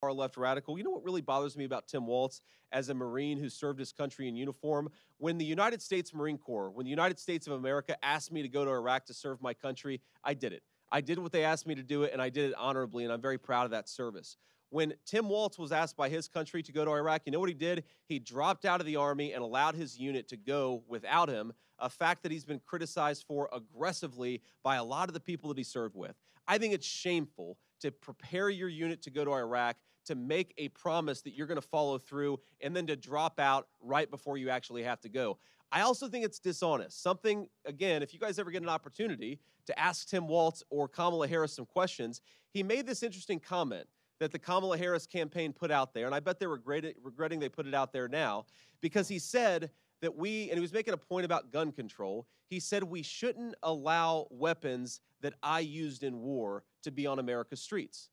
far left radical. You know what really bothers me about Tim Walz as a Marine who served his country in uniform? When the United States Marine Corps, when the United States of America asked me to go to Iraq to serve my country, I did it. I did what they asked me to do it, and I did it honorably, and I'm very proud of that service. When Tim Walz was asked by his country to go to Iraq, you know what he did? He dropped out of the Army and allowed his unit to go without him, a fact that he's been criticized for aggressively by a lot of the people that he served with. I think it's shameful to prepare your unit to go to Iraq, to make a promise that you're going to follow through, and then to drop out right before you actually have to go. I also think it's dishonest. Something, again, if you guys ever get an opportunity to ask Tim Walz or Kamala Harris some questions, he made this interesting comment that the Kamala Harris campaign put out there, and I bet they're regretting they put it out there now, because he said that we, and he was making a point about gun control, he said we shouldn't allow weapons that I used in war to be on America's streets.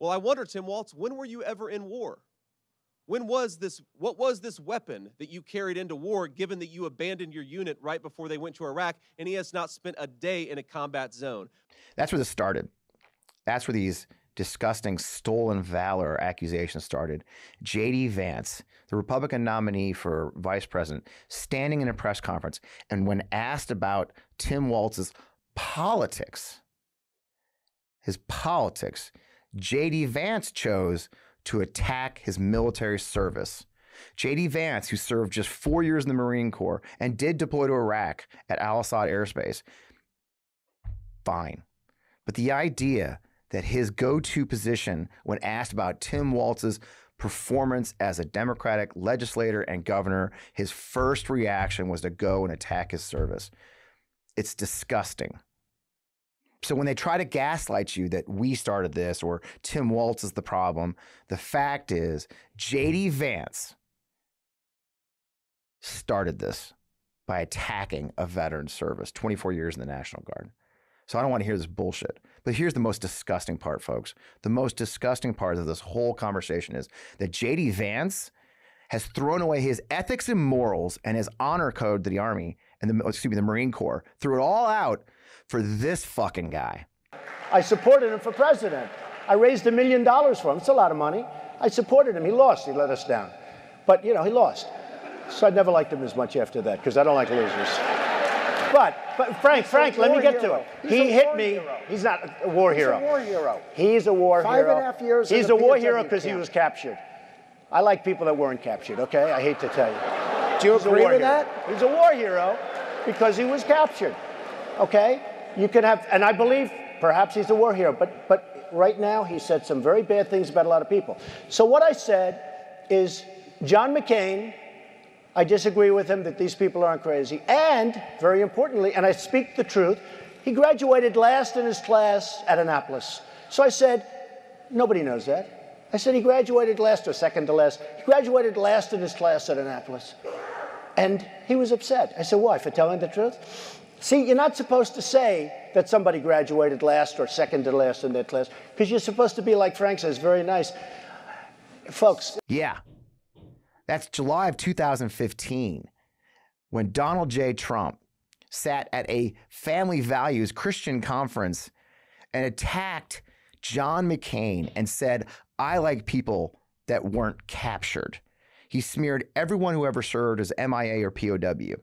Well, I wonder, Tim Walz, when were you ever in war? When was this, what was this weapon that you carried into war, given that you abandoned your unit right before they went to Iraq and he has not spent a day in a combat zone? That's where this started. That's where these disgusting stolen valor accusations started. J.D. Vance, the Republican nominee for vice president, standing in a press conference, and when asked about Tim Walz's politics, his politics, J.D. Vance chose to attack his military service. J.D. Vance, who served just four years in the Marine Corps and did deploy to Iraq at Al Asad Airbase, fine. But the idea that his go to position when asked about Tim Walz's performance as a Democratic legislator and governor, his first reaction was to go and attack his service. It's disgusting. So when they try to gaslight you that we started this or Tim Walz is the problem, the fact is JD Vance started this by attacking a veteran service, 24 years in the National Guard. So I don't want to hear this bullshit. But here's the most disgusting part, folks. The most disgusting part of this whole conversation is that JD Vance has thrown away his ethics and morals and his honor code to the Army and the excuse me, the Marine Corps, threw it all out for this fucking guy. I supported him for president. I raised a million dollars for him. It's a lot of money. I supported him. He lost. He let us down. But, you know, he lost. So I never liked him as much after that because I don't like losers. But, but Frank, Frank, let me get hero. to it. He's he hit me. Hero. He's not a war hero. He's a war hero. He's a war Five hero. Five and a half years. He's a war hero because he was captured. I like people that weren't captured. Okay, I hate to tell you. Do you He's agree with hero. that? He's a war hero because he was captured. Okay, you can have, and I believe perhaps he's a war hero, but but right now he said some very bad things about a lot of people. So what I said is John McCain I disagree with him that these people aren't crazy. And, very importantly, and I speak the truth, he graduated last in his class at Annapolis. So I said, nobody knows that. I said he graduated last or second to last. He graduated last in his class at Annapolis. And he was upset. I said, why? For telling the truth? See, you're not supposed to say that somebody graduated last or second to last in their class because you're supposed to be, like Frank says, very nice. Folks. Yeah, that's July of 2015 when Donald J. Trump sat at a family values Christian conference and attacked John McCain and said, I like people that weren't captured. He smeared everyone who ever served as MIA or POW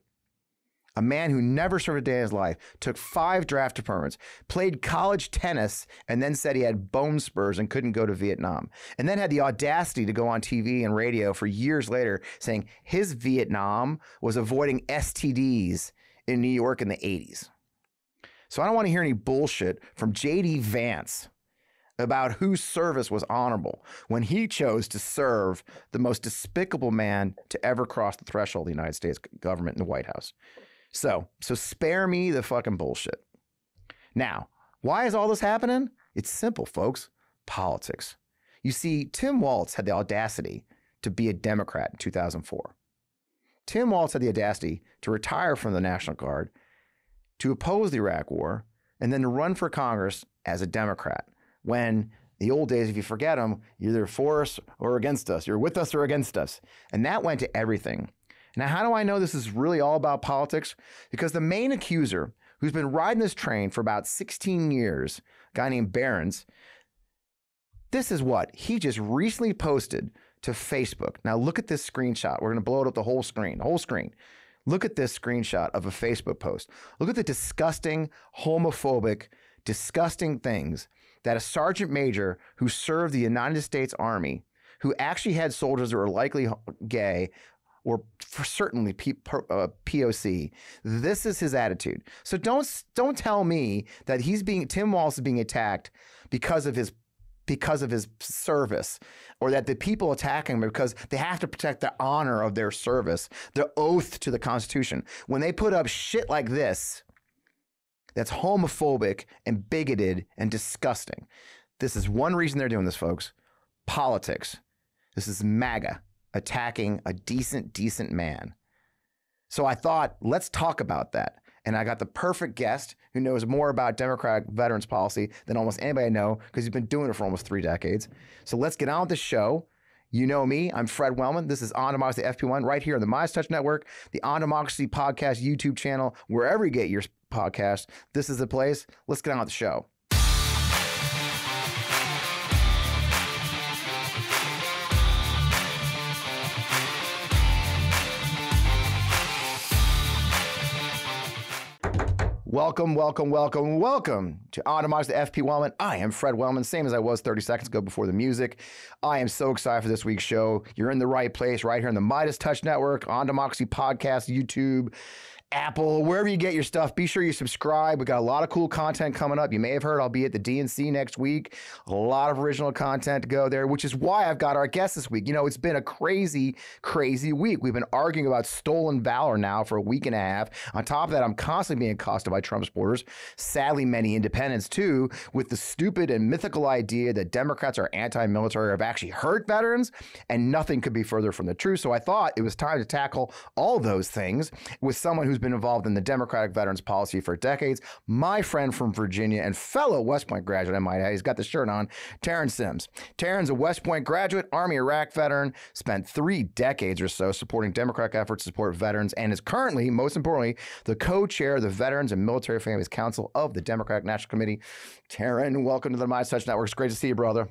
a man who never served a day in his life, took five draft deferments, played college tennis, and then said he had bone spurs and couldn't go to Vietnam. And then had the audacity to go on TV and radio for years later saying his Vietnam was avoiding STDs in New York in the 80s. So I don't want to hear any bullshit from JD Vance about whose service was honorable when he chose to serve the most despicable man to ever cross the threshold of the United States government in the White House. So, so spare me the fucking bullshit. Now, why is all this happening? It's simple, folks. Politics. You see, Tim Walz had the audacity to be a Democrat in 2004. Tim Walz had the audacity to retire from the National Guard, to oppose the Iraq War, and then to run for Congress as a Democrat. When the old days, if you forget them, you're either for us or against us. You're with us or against us. And that went to everything. Now, how do I know this is really all about politics? Because the main accuser, who's been riding this train for about 16 years, a guy named Behrends, This is what he just recently posted to Facebook. Now look at this screenshot. We're going to blow it up the whole screen, the whole screen. Look at this screenshot of a Facebook post. Look at the disgusting, homophobic, disgusting things that a sergeant major who served the United States Army, who actually had soldiers that were likely gay, or certainly P, uh, POC. This is his attitude. So don't don't tell me that he's being Tim Walz is being attacked because of his because of his service or that the people attacking him because they have to protect the honor of their service, the oath to the Constitution. When they put up shit like this, that's homophobic and bigoted and disgusting. This is one reason they're doing this, folks. Politics. This is MAGA attacking a decent, decent man. So I thought, let's talk about that. And I got the perfect guest who knows more about Democratic veterans policy than almost anybody I know because he's been doing it for almost three decades. So let's get on with the show. You know me. I'm Fred Wellman. This is On Democracy FP1 right here on the MeidasTouch Network, the On Democracy Podcast YouTube channel, wherever you get your podcast. This is the place. Let's get on with the show. Welcome, welcome, welcome, welcome to Automatize the FP Wellman. I am Fred Wellman, same as I was 30 seconds ago before the music. I am so excited for this week's show. You're in the right place, right here on the MeidasTouch Network, on Democracy Podcast, YouTube. Apple, wherever you get your stuff. Be sure you subscribe. We got a lot of cool content coming up. You may have heard I'll be at the DNC next week. A lot of original content to go there, which is why I've got our guest this week. You know, it's been a crazy, crazy week. We've been arguing about stolen valor now for a week and a half. On top of that, I'm constantly being accosted by Trump supporters, sadly, many independents too, with the stupid and mythical idea that Democrats are anti military or have actually hurt veterans, and nothing could be further from the truth. So I thought it was time to tackle all those things with someone who's who's been involved in the Democratic Veterans Policy for decades, my friend from Virginia and fellow West Point graduate, I might add. He's got the shirt on, Terron Sims. Terron's a West Point graduate, Army Iraq veteran, spent three decades or so supporting Democratic efforts to support veterans, and is currently, most importantly, the co chair of the Veterans and Military Families Council of the Democratic National Committee. Terron, welcome to the MeidasTouch Network. It's great to see you, brother.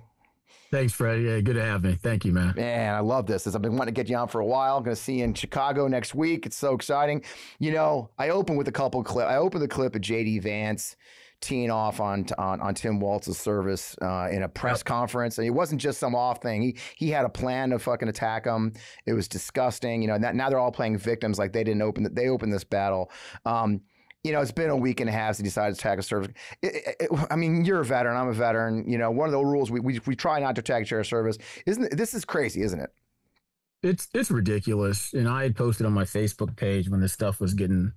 Thanks, Fred. Yeah, good to have me. Thank you, man. Man, I love this. I've been wanting to get you on for a while. I'm going to see you in Chicago next week. It's so exciting. You know, I open with a couple clip. I opened the clip of JD Vance teeing off on on, on Tim Walz's service uh, in a press yep. conference, and it wasn't just some off thing. He he had a plan to fucking attack him. It was disgusting. You know, now they're all playing victims like they didn't open. The, they opened this battle. Um, you know, it's been a week and a half since he decided to attack a service. It, it, I mean, you're a veteran. I'm a veteran. You know, one of the rules we, we, we try not to attack a service. Isn't it, this is crazy, isn't it? It's it's ridiculous. And I had posted on my Facebook page when this stuff was getting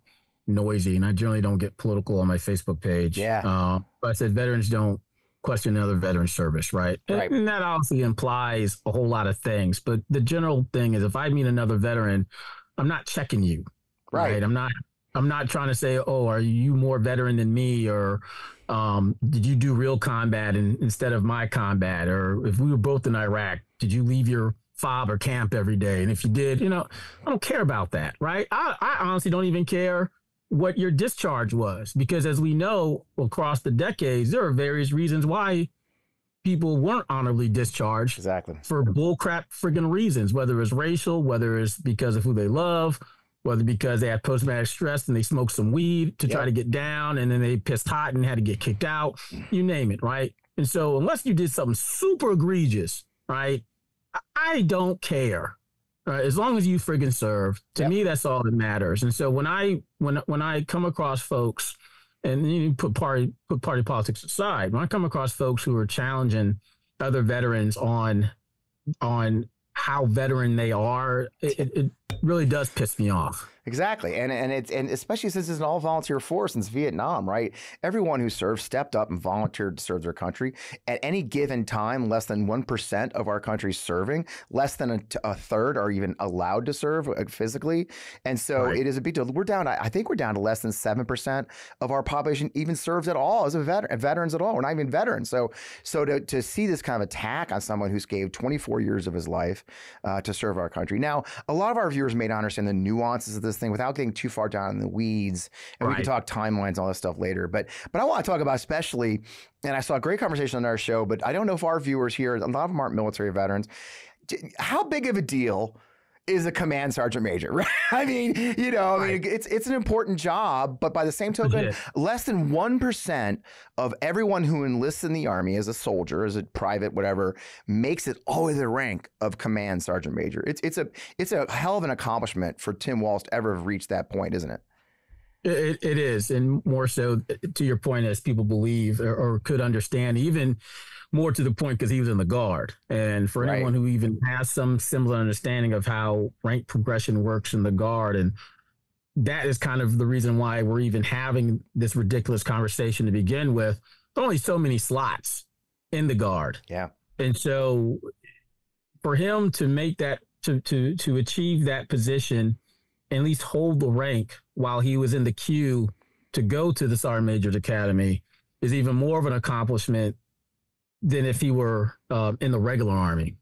noisy, and I generally don't get political on my Facebook page. Yeah. Uh, but I said veterans don't question another veteran service, right? right? And that obviously implies a whole lot of things. But the general thing is, if I meet another veteran, I'm not checking you. Right. right? I'm not I'm not trying to say, oh, are you more veteran than me, or um, did you do real combat in, instead of my combat, or if we were both in Iraq, did you leave your fob or camp every day? And if you did, you know, I don't care about that, right? I, I honestly don't even care what your discharge was, because as we know across the decades, there are various reasons why people weren't honorably discharged. Exactly. For bullcrap friggin' reasons, whether it's racial, whether it's because of who they love whether because they had post traumatic stress and they smoked some weed to yep. try to get down and then they pissed hot and had to get kicked out, you name it, right? And so unless you did something super egregious, right? I don't care. Right? As long as you friggin' serve, to yep. me that's all that matters. And so when I when when I come across folks and you put party put party politics aside, when I come across folks who are challenging other veterans on on how veteran they are, it, it really does piss me off. Exactly, and and it's and especially since it's an all volunteer force since Vietnam, right? Everyone who served stepped up and volunteered to serve their country. At any given time, less than one percent of our country serving, less than a, a, third are even allowed to serve uh, physically, and so right. it is a big deal. We're down. I think we're down to less than seven percent of our population even serves at all as a veteran, veterans at all. We're not even veterans. So so to to see this kind of attack on someone who's gave 24 years of his life uh, to serve our country. Now, a lot of our viewers may not understand the nuances of this thing without getting too far down in the weeds. And we can talk timelines, all this stuff later. But but I want to talk about especially, and I saw a great conversation on our show, but I don't know if our viewers here, a lot of them aren't military veterans. How big of a deal is a command sergeant major, right? I mean, you know, I mean, it's it's an important job, but by the same token, Legit. less than one percent of everyone who enlists in the army as a soldier, as a private, whatever, makes it all the way to the rank of command sergeant major. It's it's a it's a hell of an accomplishment for Tim Walz to ever have reached that point, isn't it? It, it is, and more so to your point, as people believe or, or could understand, even more to the point because he was in the guard. And for Right. anyone who even has some similar understanding of how rank progression works in the guard, and that is kind of the reason why we're even having this ridiculous conversation to begin with. There's only so many slots in the guard. Yeah. And so for him to make that to to to achieve that position, at least hold the rank while he was in the queue to go to the Sergeant Major's Academy is even more of an accomplishment than if he were uh, in the regular army.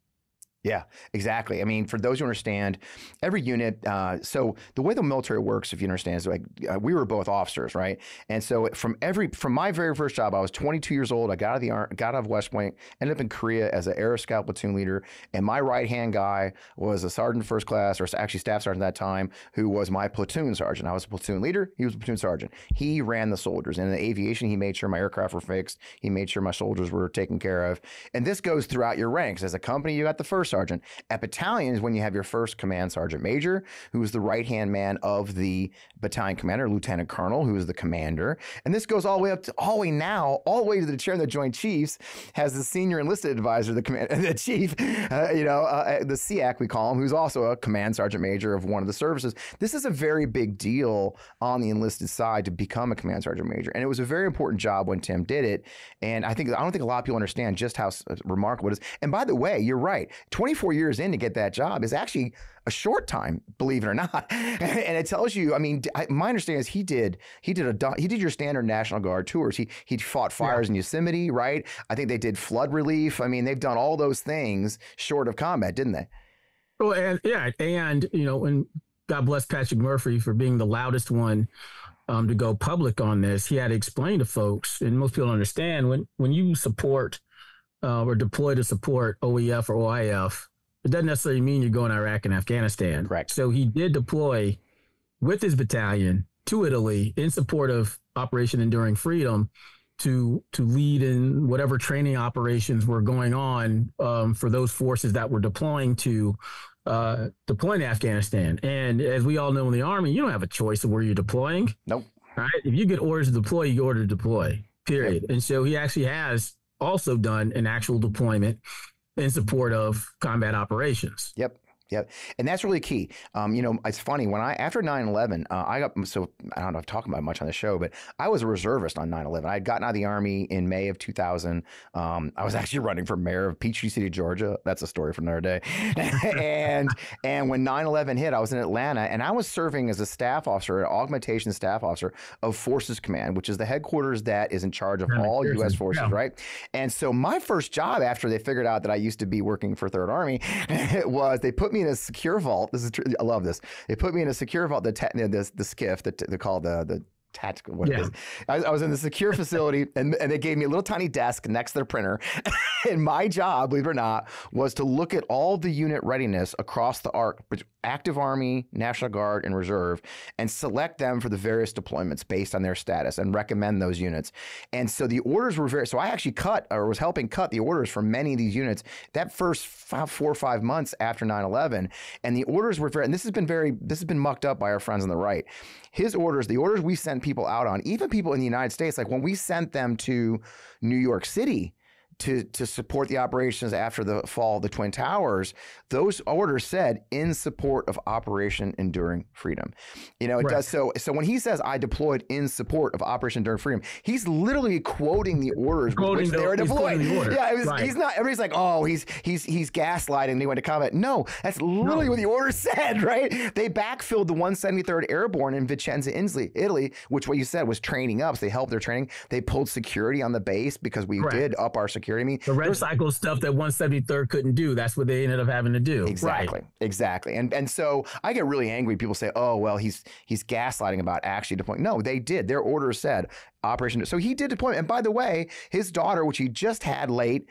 Yeah, exactly. I mean, for those who understand, every unit. Uh, so the way the military works, if you understand, is like uh, we were both officers, right? And so from every from my very first job, I was 22 years old. I got out of the got out of West Point, ended up in Korea as an Air Scout platoon leader, and my right hand guy was a sergeant first class, or actually staff sergeant at that time, who was my platoon sergeant. I was a platoon leader. He was a platoon sergeant. He ran the soldiers, and in the aviation, he made sure my aircraft were fixed. He made sure my soldiers were taken care of. And this goes throughout your ranks. As a company, you got the first sergeant. At battalion is when you have your first command sergeant major, who is the right hand man of the battalion commander, lieutenant colonel, who is the commander. And this goes all the way up to all the way now, all the way to the chair of the Joint Chiefs, has the senior enlisted advisor, the command, the chief, uh, you know, uh, the SEAC we call him, who's also a command sergeant major of one of the services. This is a very big deal on the enlisted side to become a command sergeant major, and it was a very important job when Tim did it. And I think I don't think a lot of people understand just how remarkable it is. And by the way, you're right. 24 years in to get that job is actually a short time, believe it or not. and it tells you. I mean, I, my understanding is he did he did a he did your standard National Guard tours. He he fought fires in Yosemite, right? I think they did flood relief. I mean, they've done all those things short of combat, didn't they? Well, and yeah, and you know, and God bless Patrick Murphy for being the loudest one um, to go public on this. He had to explain to folks, and most people understand when when you support uh, or deploy to support OEF or OIF, it doesn't necessarily mean you're going to Iraq and Afghanistan. Correct. So he did deploy with his battalion to Italy in support of Operation Enduring Freedom to to lead in whatever training operations were going on um, for those forces that were deploying to uh, deploying to Afghanistan. And as we all know in the army, you don't have a choice of where you're deploying. Nope. Right? If you get orders to deploy, you get ordered to deploy. Period. And so he actually has also done an actual deployment in support of combat operations. Yep. Yep. And that's really key. Um, you know, it's funny when I, after 9 11, uh, I got, so I don't know if I'm talking about it much on the show, but I was a reservist on 9 11. I had gotten out of the Army in May of 2000. Um, I was actually running for mayor of Peachtree City, Georgia. That's a story for another day. and, and when 9 11 hit, I was in Atlanta and I was serving as a staff officer, an augmentation staff officer of Forces Command, which is the headquarters that is in charge of Yeah, all U.S. forces, Yeah. right? And so my first job after they figured out that I used to be working for Third Army was they put me in a secure vault. This is tr- I love this. They put me in a secure vault. The te- the, the SCIF that they call the the tactical. What Yeah. I, I was in the secure facility, and, and they gave me a little tiny desk next to their printer. and my job, believe it or not, was to look at all the unit readiness across the arc, active Army, National Guard, and Reserve, and select them for the various deployments based on their status and recommend those units. And so the orders were very. So I actually cut or was helping cut the orders for many of these units that first five, four or five months after 9/11, and the orders were very. And this has been very. This has been mucked up by our friends on the right. His orders, the orders we sent people out on, even people in the United States, like when we sent them to New York City to to support the operations after the fall of the Twin Towers, those orders said in support of Operation Enduring Freedom. You know, it Right. does so. So when he says I deployed in support of Operation Enduring Freedom, he's literally quoting the orders Quoting which the- they were he's deployed. the. Yeah, it was, Right. he's not. Everybody's like, oh, he's he's he's gaslighting. and He went to combat. No, that's literally No. what the order said. Right? They backfilled the 173rd Airborne in Vicenza, Italy, Italy, which what you said was training up. So they helped their training. They pulled security on the base because we Correct. did up our security security. I mean, the red cycle stuff that 173rd couldn't do. That's what they ended up having to do. Exactly, right. exactly. And and so I get really angry. People say, "Oh, well, he's he's gaslighting about actually deploying." No, they did. Their order said operation. So he did deployment. And by the way, his daughter, which he just had late,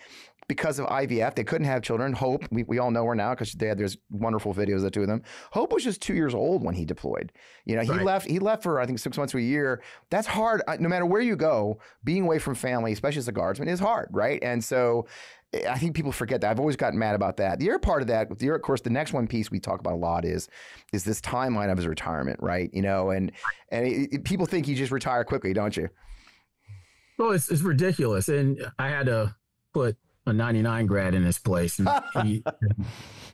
because of IVF. They couldn't have children. Hope, we, we all know her now because they had there's wonderful videos of the two of them. Hope was just two years old when he deployed. You know, he right. left he left for I think six months to a year. That's hard. No matter where you go, being away from family, especially as a guardsman, is hard, right? And so eh, I think people forget that. I've always gotten mad about that. The other part of that, the other, of course, the next one piece we talk about a lot is is this timeline of his retirement, right? You know, and and it, it, people think you just retire quickly, don't you? Well, it's it's ridiculous, and I had to put a 99 grad in this place. And he,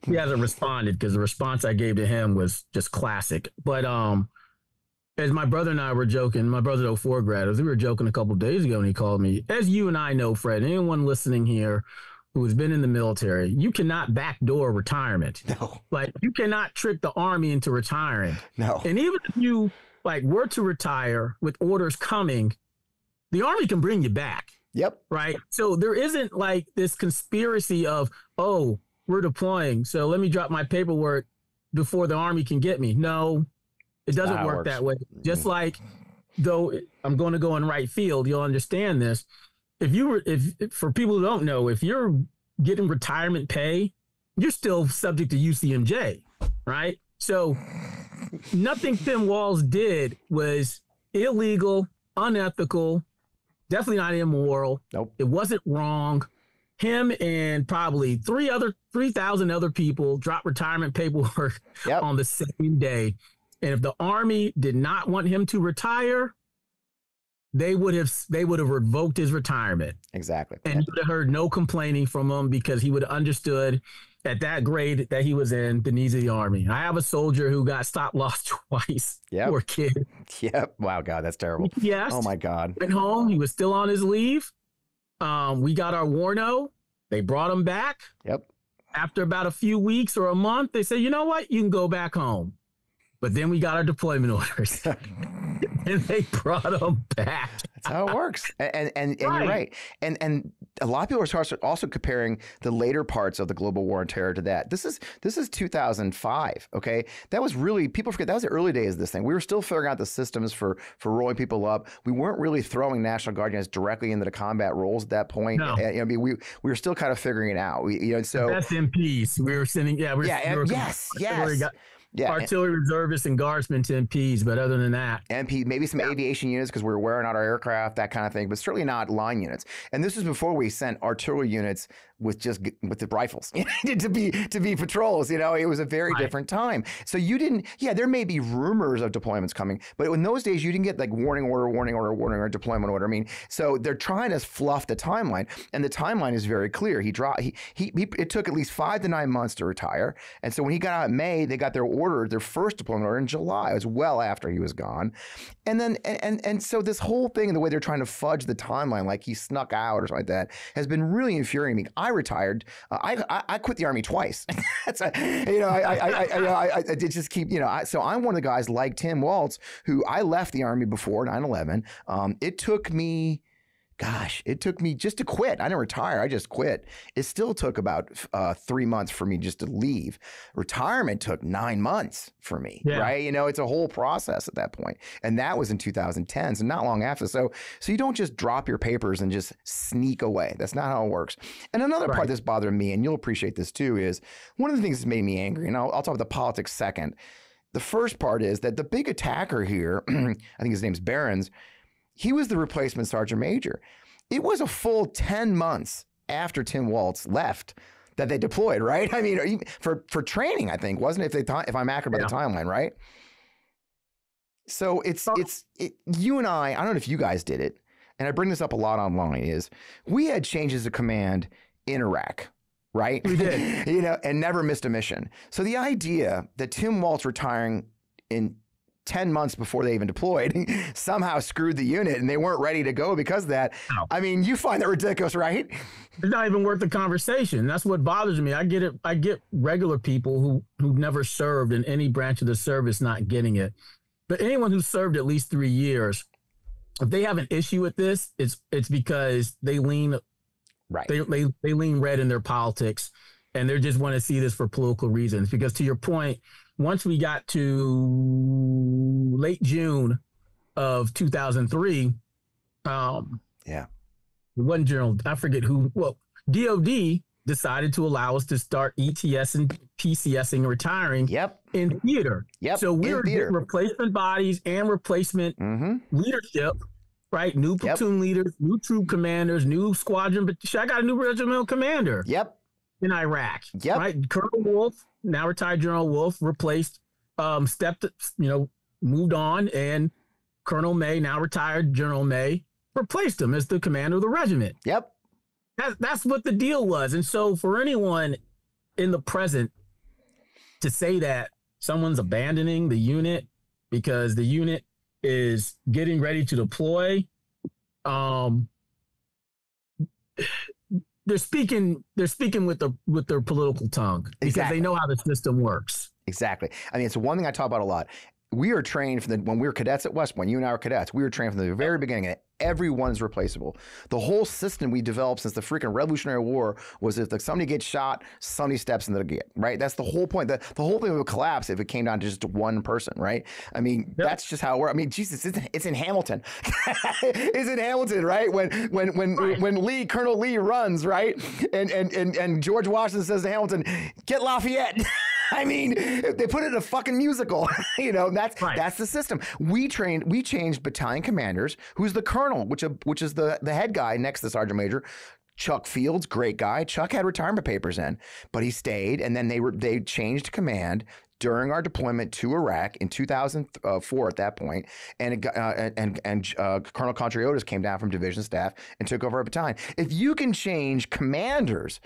he hasn't responded because the response I gave to him was just classic. But um, as my brother and I were joking, my brother's 04 grad, as we were joking a couple days ago, and he called me, as you and I know, Fred, anyone listening here who has been in the military, you cannot backdoor retirement. No. Like you cannot trick the army into retiring. No. And even if you like were to retire with orders coming, the army can bring you back. Yep. Right. So there isn't like this conspiracy of, oh, we're deploying. So let me drop my paperwork before the army can get me. No, it doesn't work that way. Mm-hmm. Just like though I'm going to go in right field, you'll understand this. If you were, if, if for people who don't know, if you're getting retirement pay, you're still subject to UCMJ, right? So nothing Tim Walz did was illegal, unethical, definitely not immoral. Nope. It wasn't wrong. Him and probably three other three thousand other people dropped retirement paperwork yep. on the same day. And if the army did not want him to retire, they would have they would have revoked his retirement. Exactly. And you would have heard no complaining from him because he would have understood at that grade that he was in the needs of the army. I have a soldier who got stop loss twice. Yeah. Poor kid. Yep. Wow, God, that's terrible. Yes. Oh my God. Went home. He was still on his leave. Um, we got our Warno. They brought him back. Yep. After about a few weeks or a month, they said, you know what? You can go back home. But then we got our deployment orders. and they brought them back. That's how it works. And and, and, and right. you're right. And and a lot of people are also comparing the later parts of the global war on terror to that. This is this is 2005. Okay, that was really people forget that was the early days of this thing. We were still figuring out the systems for for rolling people up. We weren't really throwing National Guard units directly into the combat roles at that point. No. I mean, we we were still kind of figuring it out. We, you know, so that's MPs. We were sending. Yeah, we were, yeah, we were, yes, yes yeah, artillery reservists and guardsmen to MPs, but other than that, MP maybe some yeah. aviation units because we were wearing out our aircraft, that kind of thing, but certainly not line units. And this is before we sent artillery units with just with the rifles to be to be patrols. You know, it was a very right. different time. So you didn't. Yeah, there may be rumors of deployments coming, but in those days you didn't get like warning order, warning order, warning order, deployment order. I mean, so they're trying to fluff the timeline, and the timeline is very clear. He dropped. He, he he. It took at least five to nine months to retire, and so when he got out in May, they got their order, their first deployment order in July. It was well after he was gone, and then and and, and so this whole thing and the way they're trying to fudge the timeline, like he snuck out or something like that, has been really infuriating me. I retired. Uh, I, I, I quit the army twice. A, you know I I, I, I, I, did just keep you know I, so I'm one of the guys like Tim Walz who I left the army before 9/11. Um, it took me gosh, it took me just to quit. I didn't retire. I just quit. It still took about uh, three months for me just to leave. Retirement took nine months for me, yeah. right? You know, it's a whole process at that point. And that was in 2010, so not long after. So, so you don't just drop your papers and just sneak away. That's not how it works. And another right. part that's bothering me, and you'll appreciate this too, is one of the things that's made me angry, and I'll, I'll talk about the politics second. The first part is that the big attacker here, I think his name's Behrends, he was the replacement sergeant major. It was a full 10 months after Tim Walz left that they deployed, right? I mean, for for training, I think wasn't it? If they if I'm accurate yeah. by the timeline, right? So it's oh. it's it, you and I. I don't know if you guys did it, and I bring this up a lot online. Is we had changes of command in Iraq, right? We did, you know, and never missed a mission. So the idea that Tim Walz retiring in 10 months before they even deployed somehow screwed the unit and they weren't ready to go because of that. No. I mean, you find that ridiculous, right? It's not even worth the conversation. That's what bothers me. I get it. I get regular people who who never served in any branch of the service not getting it. But anyone who served at least 3 years, if they have an issue with this, it's it's because they lean Right. They they they lean red in their politics, and they just want to see this for political reasons. Because to your point, once we got to late June of 2003, um, Yeah. one General. I forget who. Well, DOD decided to allow us to start ETS and PCSing and retiring Yep. in theater. Yep. So we were theater. getting replacement bodies and replacement mm-hmm. leadership, right? New Yep. platoon leaders, new troop commanders, new squadron. But I got a new regimental commander Yep. In Iraq. Yep. Right. Colonel Wolf, now retired General Wolf, replaced, um, stepped, you know, moved on, and Colonel May, now retired General May, replaced him as the commander of the regiment. Yep. That's that's what the deal was. And so for anyone in the present to say that someone's abandoning the unit because the unit is getting ready to deploy, um they're speaking they're speaking with the with their political tongue because Exactly. they know how the system works. Exactly. I mean, it's one thing I talk about a lot. We are trained from the when we were cadets at West Point. You and I were cadets. We were trained from the very beginning. And everyone's replaceable. The whole system we developed since the freaking Revolutionary War was if like, somebody gets shot, somebody steps into the gate. Right. That's the whole point. The, the whole thing would collapse if it came down to just one person. Right. I mean, Yep. that's just how it works. I mean, Jesus, it's in, it's in Hamilton. it's in Hamilton, right? When when when Right. when Lee Colonel Lee runs, right, and and and and George Washington says to Hamilton, "Get Lafayette." I mean, they put it in a fucking musical. you know, that's Right. that's the system. We trained, we changed battalion commanders, who's the colonel, which which is the the head guy next to sergeant major. Chuck Fields, great guy. Chuck had retirement papers in, but he stayed, and then they were they changed command during our deployment to Iraq in 2004 at that point, and uh, and and uh, Colonel Contriotis came down from division staff and took over our battalion. If you can change commanders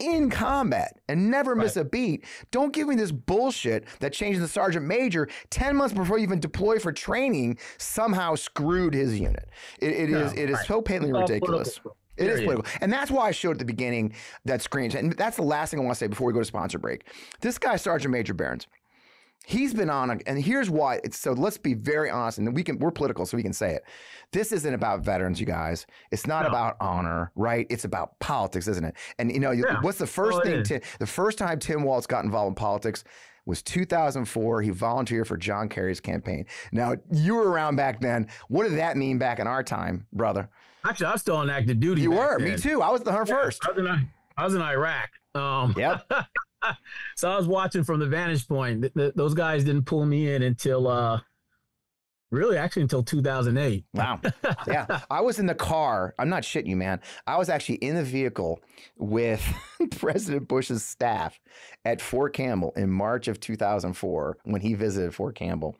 in combat and never miss a beat. Don't give me this bullshit that changing the sergeant major 10 months before you even deploy for training somehow screwed his unit. It, it is No, it is right. so patently ridiculous. political. It is political. And that's why I showed at the beginning that screen. And that's the last thing I want to say before we go to sponsor break. This guy, Sergeant Major Behrends, he's been on, a, and here's why. It's, so let's be very honest, and we can we're political, so we can say it. This isn't about veterans, you guys. It's not No. about honor, right? It's about politics, isn't it? And you know, Yeah. what's the first it thing? is. Ti- the first time Tim Walz got involved in politics was 2004. He volunteered for John Kerry's campaign. Now you were around back then. What did that mean back in our time, brother? Actually, I was still on active duty. You were. Me too. I was the her first. I was in, I was in Iraq. Um, Yep. so I was watching from the vantage point. Th- th- those guys didn't pull me in until, uh, really, actually, until 2008. Wow. Yeah. I was in the car. I'm not shitting you, man. I was actually in the vehicle with President Bush's staff at Fort Campbell in March of 2004 when he visited Fort Campbell.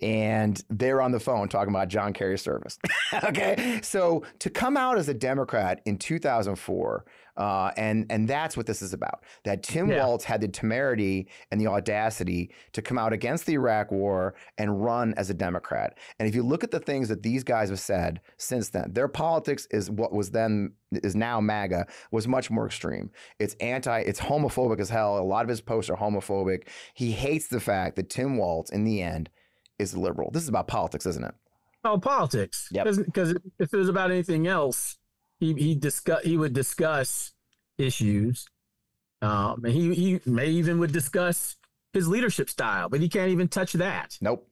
And they're on the phone talking about John Kerry's service. okay. So to come out as a Democrat in 2004, uh, and and that's what this is about. That Tim Yeah. Walz had the temerity and the audacity to come out against the Iraq War and run as a Democrat. And if you look at the things that these guys have said since then, their politics is what was then is now MAGA was much more extreme. It's anti, it's homophobic as hell. A lot of his posts are homophobic. He hates the fact that Tim Walz, in the end, is liberal. This is about politics, isn't it? Oh, politics. Yeah. Because if it was about anything else, he he discuss he would discuss issues, um, and he he may even would discuss his leadership style, but he can't even touch that. Nope.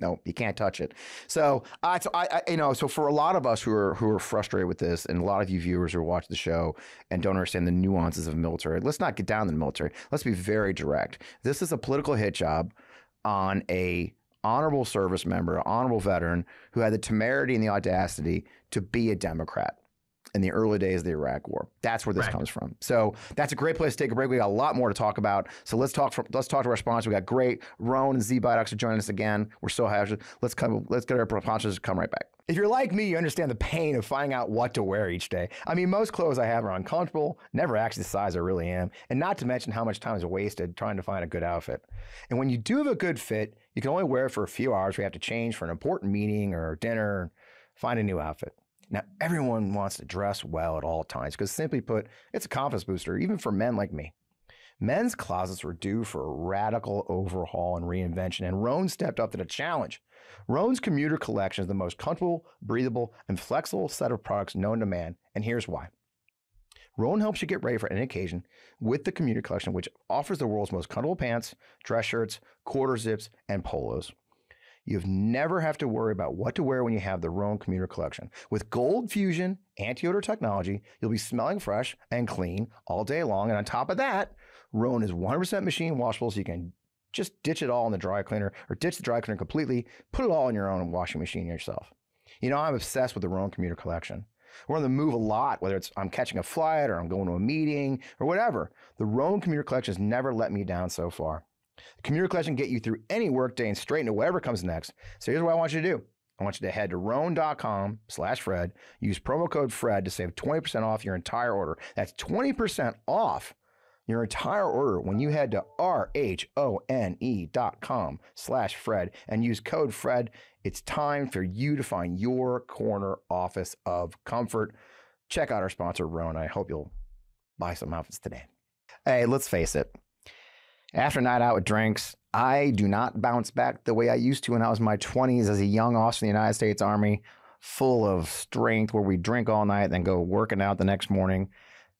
No, you can't touch it. So, I, so I, I, you know, so for a lot of us who are who are frustrated with this, and a lot of you viewers who watch the show and don't understand the nuances of military, let's not get down to the military. Let's be very direct. This is a political hit job on a honorable service member, honorable veteran who had the temerity and the audacity to be a Democrat in the early days of the Iraq War. That's where this Right. comes from. So that's a great place to take a break. We got a lot more to talk about. So let's talk. From, let's talk to our sponsor. We got great Rhone and ZBiotics are joining us again. We're so happy. Let's come. Let's get our sponsors to come right back. If you're like me, you understand the pain of finding out what to wear each day. I mean, most clothes I have are uncomfortable, never actually the size I really am, and not to mention how much time is wasted trying to find a good outfit. And when you do have a good fit, you can only wear it for a few hours. We have to change for an important meeting or dinner, find a new outfit. Now, everyone wants to dress well at all times because, simply put, it's a confidence booster, even for men like me. Men's closets were due for a radical overhaul and reinvention, and Rhone stepped up to the challenge. Rhone's commuter collection is the most comfortable, breathable, and flexible set of products known to man, and here's why. Rhone helps you get ready for any occasion with the commuter collection, which offers the world's most comfortable pants, dress shirts, quarter zips, and polos. You've never have to worry about what to wear when you have the Rhone Commuter Collection. With Gold Fusion anti-odor technology, you'll be smelling fresh and clean all day long. And on top of that, Rhone is 100% machine washable, so you can just ditch it all in the dry cleaner or ditch the dry cleaner completely, put it all in your own washing machine yourself. You know, I'm obsessed with the Rhone Commuter Collection. We're on the move a lot, whether it's I'm catching a flight or I'm going to a meeting or whatever. The Rhone Commuter Collection has never let me down so far. The Commuter Collection get you through any workday and straight into whatever comes next. So here's what I want you to do. I want you to head to rhone.com slash Fred. Use promo code Fred to save 20% off your entire order. That's 20% off your entire order when you head to R-H-O-N-E dot com slash Fred and use code Fred. It's time for you to find your corner office of comfort. Check out our sponsor, Rhone. I hope you'll buy some outfits today. Hey, let's face it. After a night out with drinks, I do not bounce back the way I used to when I was in my 20s as a young officer in the United States Army, full of strength, where we drink all night, and then go working out the next morning.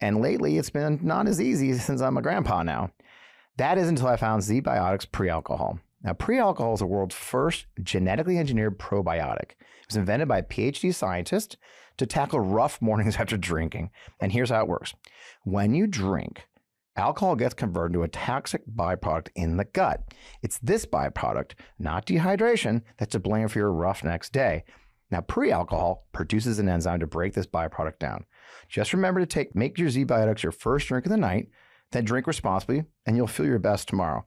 And lately, it's been not as easy since I'm a grandpa now. That is until I found ZBiotics pre alcohol. Now, pre alcohol is the world's first genetically engineered probiotic. It was invented by a PhD scientist to tackle rough mornings after drinking. And here's how it works when you drink, alcohol gets converted to a toxic byproduct in the gut. It's this byproduct, not dehydration, that's to blame for your rough next day. Now, pre alcohol produces an enzyme to break this byproduct down. Just remember to take make your ZBiotics your first drink of the night, then drink responsibly, and you'll feel your best tomorrow.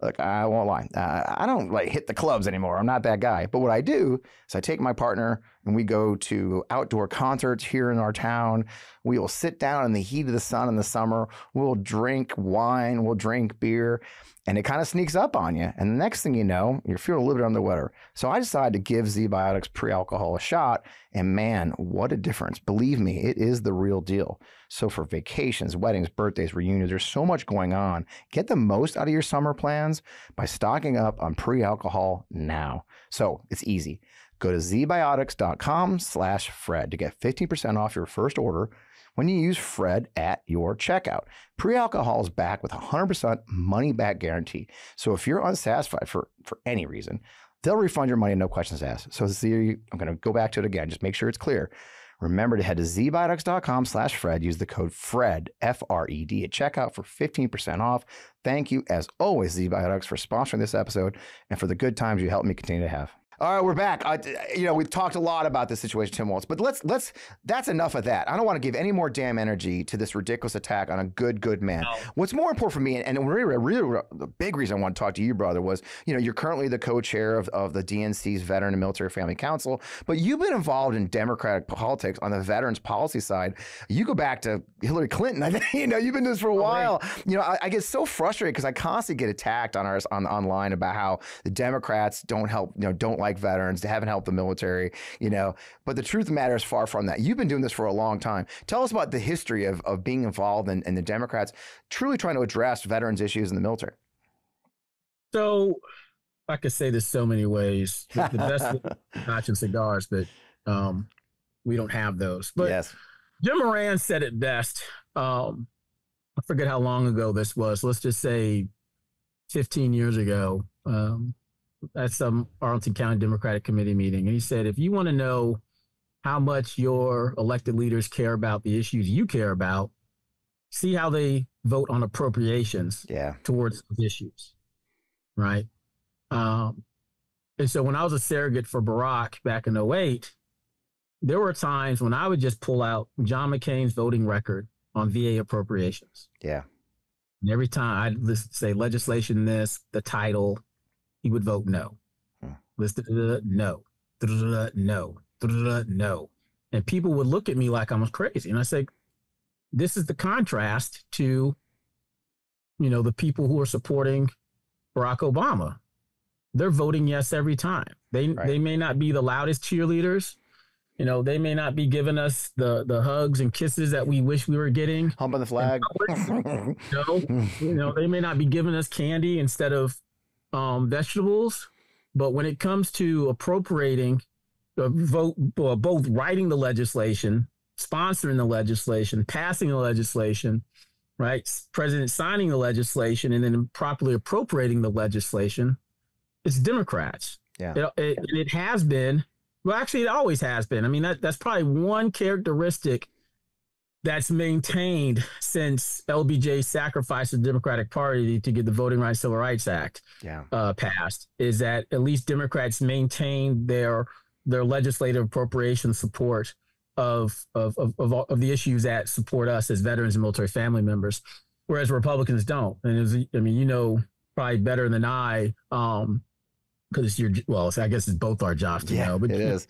Look, I won't lie. Uh, I don't like hit the clubs anymore. I'm not that guy. But what I do is I take my partner and we go to outdoor concerts here in our town. We will sit down in the heat of the sun in the summer. We'll drink wine. We'll drink beer and it kind of sneaks up on you. And the next thing you know, you're feeling a little bit under the weather. So I decided to give ZBiotics pre alcohol a shot. And man, what a difference. Believe me, it is the real deal. So for vacations, weddings, birthdays, reunions, there's so much going on. Get the most out of your summer plans by stocking up on pre alcohol now. So it's easy. Go to zbiotics.com slash Fred to get 15% off your first order when you use Fred at your checkout. Pre alcohol is back with 100% money back guarantee. So if you're unsatisfied for, for any reason, they'll refund your money, no questions asked. So see, I'm going to go back to it again, just make sure it's clear. Remember to head to zbiotics.com slash Fred. Use the code FRED, F R E D, at checkout for 15% off. Thank you, as always, ZBiotics, for sponsoring this episode and for the good times you help me continue to have. All right, we're back. Uh, you know, we've talked a lot about this situation, Tim Walz, but let's let's that's enough of that. I don't want to give any more damn energy to this ridiculous attack on a good, good man. No. What's more important for me, and really, really, the big reason I want to talk to you, brother, was you know you're currently the co-chair of, of the DNC's Veteran and Military Family Council, but you've been involved in Democratic politics on the veterans policy side. You go back to Hillary Clinton. I think you know you've been doing this for a oh, while. Right. You know, I, I, get so frustrated because I constantly get attacked on ours on online about how the Democrats don't help, you know, don't like like veterans. They haven't helped the military, you know. But the truth of the matter is far from that. You've been doing this for a long time. Tell us about the history of, of being involved in, in the Democrats truly trying to address veterans issues in the military. So I could say this so many ways. The, the best scotch and cigars, but um, we don't have those. But yes. Jim Moran said it best. Um, I forget how long ago this was. Let's just say 15 years ago. Um, at some Arlington County Democratic Committee meeting, and he said, if you want to know how much your elected leaders care about the issues you care about, see how they vote on appropriations yeah. towards those issues, right? Um, and so when I was a surrogate for Barack back in 08, there were times when I would just pull out John McCain's voting record on VA appropriations. Yeah. And every time I'd say legislation this, the title, he would vote no. Hmm. Listed no, no, no. And people would look at me like I was crazy. And I say, this is the contrast to, you know, the people who are supporting Barack Obama. They're voting yes every time. They right. they may not be the loudest cheerleaders. You know, they may not be giving us the the hugs and kisses that we wish we were getting. Humping the flag. you, know, you know, they may not be giving us candy instead of um, vegetables, but when it comes to appropriating, uh, vote uh, both writing the legislation sponsoring the legislation, passing the legislation, right? President signing the legislation and then properly appropriating the legislation, it's Democrats. Yeah. It, it, it has been, well, actually, it always has been. I mean, that, that's probably one characteristic that's maintained since LBJ sacrificed the Democratic Party to get the Voting Rights Civil Rights Act yeah. uh, passed is that at least Democrats maintain their their legislative appropriation support of of, of of of the issues that support us as veterans and military family members, whereas Republicans don't. And was, I mean, you know, probably better than I. Um, because it's your well, I guess it's both our jobs to yeah, know. But it is.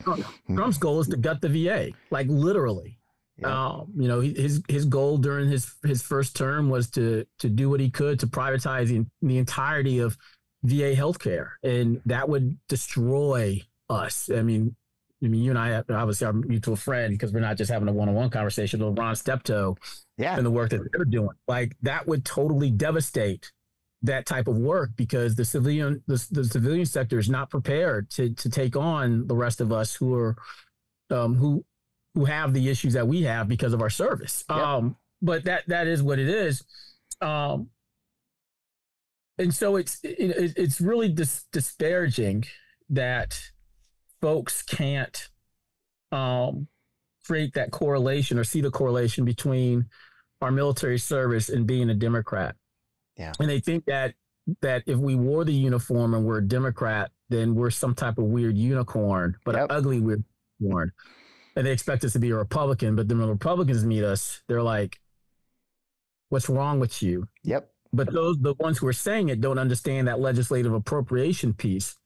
Trump's goal is to gut the VA, like literally. Yeah. Um, you know, his his goal during his his first term was to to do what he could to privatize the, the entirety of VA healthcare, and that would destroy us. I mean, I mean, you and I obviously are mutual friend because we're not just having a one-on-one conversation with Ron Steptoe yeah. and the work that they're doing. Like that would totally devastate that type of work because the civilian the, the civilian sector is not prepared to to take on the rest of us who are um, who who have the issues that we have because of our service. Yep. Um, but that that is what it is. Um, and so it's it, it's really dis- disparaging that folks can't um, create that correlation or see the correlation between our military service and being a Democrat. Yeah. And they think that that if we wore the uniform and we're a Democrat, then we're some type of weird unicorn, but yep. an ugly weird unicorn. And they expect us to be a Republican, but then when Republicans meet us, they're like, What's wrong with you? Yep. But those the ones who are saying it don't understand that legislative appropriation piece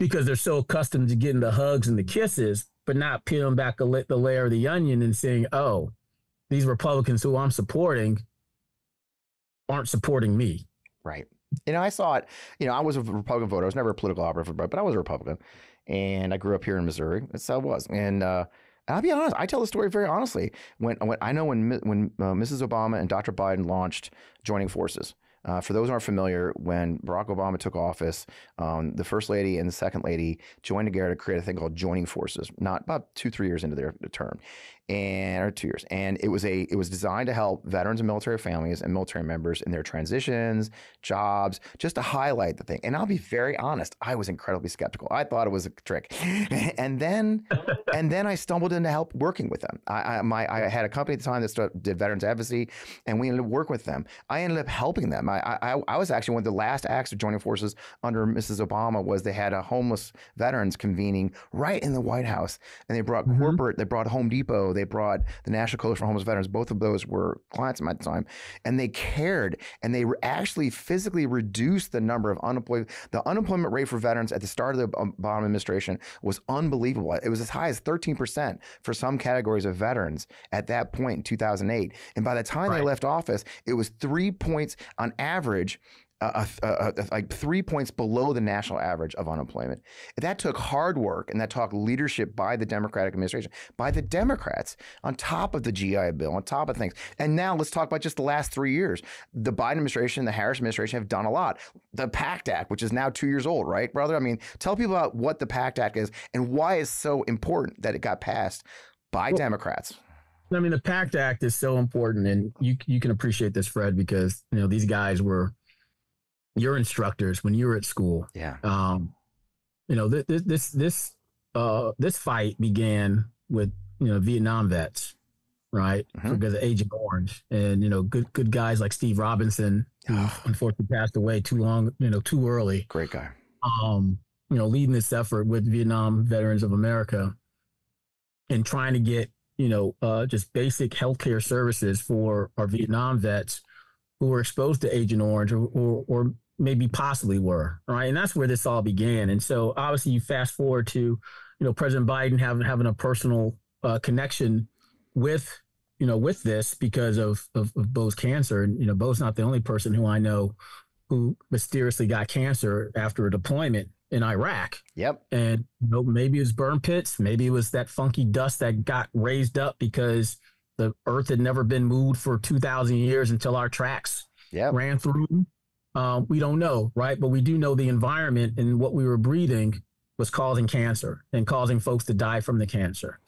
because they're so accustomed to getting the hugs and the kisses, but not peeling back a, the layer of the onion and saying, "Oh, these Republicans who I'm supporting aren't supporting me." Right. You know, I saw it. You know, I was a Republican voter. I was never a political operative, but I was a Republican, and I grew up here in Missouri. That's how it was. And uh, I'll be honest. I tell the story very honestly. When, when I know when when uh, Mrs. Obama and Dr. Biden launched joining forces, uh, for those who aren't familiar, when Barack Obama took office, um, the first lady and the second lady joined together to create a thing called joining forces. Not about two, three years into their term, and or two years, and it was a it was designed to help veterans and military families and military members in their transitions, jobs, just to highlight the thing. And I'll be very honest, I was incredibly skeptical. I thought it was a trick, and then and then I stumbled into help working with them. I, I my I had a company at the time that did veterans advocacy, and we ended up working with them. I ended up helping them. I, I, I was actually one of the last acts of joining forces under Mrs. Obama was they had a homeless veterans convening right in the White House, and they brought mm-hmm. corporate, they brought Home Depot, they brought the National Coalition for Homeless Veterans. Both of those were clients at my time, and they cared, and they actually physically reduced the number of unemployed. The unemployment rate for veterans at the start of the Obama administration was unbelievable. It was as high as 13 percent for some categories of veterans at that point in 2008, and by the time right. they left office, it was three points on average uh, uh, uh, like three points below the national average of unemployment. That took hard work and that took leadership by the Democratic administration, by the Democrats, on top of the GI Bill, on top of things. And now let's talk about just the last three years. The Biden administration, the Harris administration have done a lot. The PACT Act, which is now two years old, right, brother? I mean, tell people about what the PACT Act is and why it's so important that it got passed by well, Democrats. I mean, the PACT Act is so important, and you you can appreciate this, Fred, because you know these guys were your instructors when you were at school. Yeah. Um, you know, this this this uh this fight began with you know Vietnam vets, right? Mm-hmm. Because of Agent Orange, and you know, good good guys like Steve Robinson, who unfortunately passed away too long, you know, too early. Great guy. Um, you know, leading this effort with Vietnam Veterans of America, and trying to get you know uh, just basic healthcare services for our Vietnam vets who were exposed to Agent Orange or, or, or maybe possibly were right? And that's where this all began. And so obviously you fast forward to you know president biden having having a personal uh, connection with you know with this because of, of of Beau's cancer. And you know Beau's not the only person who i know who mysteriously got cancer after a deployment in iraq yep and you know, maybe it was burn pits maybe it was that funky dust that got raised up because the earth had never been moved for 2000 years until our tracks yep. ran through um, we don't know, right? But we do know the environment and what we were breathing was causing cancer and causing folks to die from the cancer.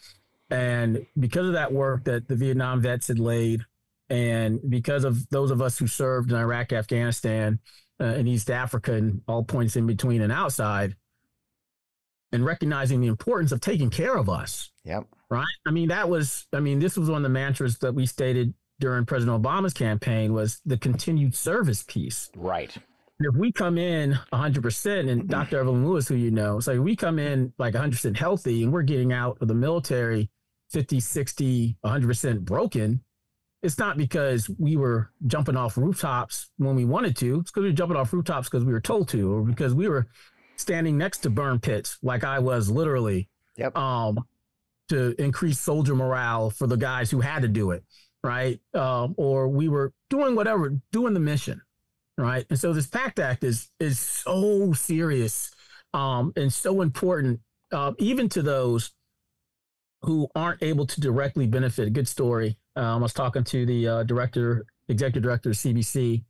And because of that work that the Vietnam vets had laid, and because of those of us who served in Iraq, Afghanistan, uh, and East Africa, and all points in between and outside, and recognizing the importance of taking care of us. Yep. Right. I mean, that was, I mean, this was one of the mantras that we stated during President Obama's campaign was the continued service piece. Right. If we come in 100%, and Dr. Evelyn Lewis, who you know, so we come in like 100% healthy and we're getting out of the military 50, 60, 100% broken, it's not because we were jumping off rooftops when we wanted to. It's because we were jumping off rooftops because we were told to, or because we were standing next to burn pits, like I was literally, Yep. um, to increase soldier morale for the guys who had to do it, right? Um, or we were doing whatever, doing the mission, right? And so this PACT Act is is so serious um, and so important, uh, even to those who aren't able to directly benefit. A good story. Um, I was talking to the uh, director, executive director of CBC a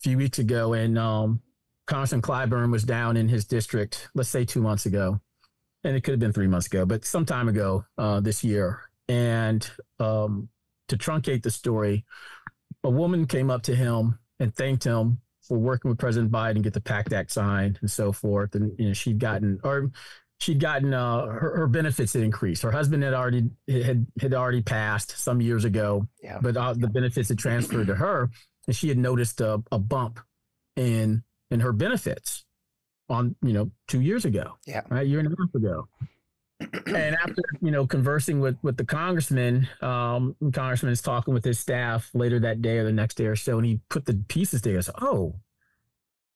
few weeks ago, and um, Congressman Clyburn was down in his district, let's say two months ago, and it could have been three months ago, but some time ago uh, this year. And um, to truncate the story, a woman came up to him and thanked him for working with President Biden, and get the PACT Act signed and so forth. And you know, she'd gotten or she'd gotten uh, her, her benefits had increased. Her husband had already had had already passed some years ago, Yeah. but uh, the benefits had transferred to her, and she had noticed a, a bump in in her benefits on you know two years ago, Yeah. right, a year and a half ago. and after you know conversing with with the congressman, um, the congressman is talking with his staff later that day or the next day or so, and he put the pieces together. So, oh,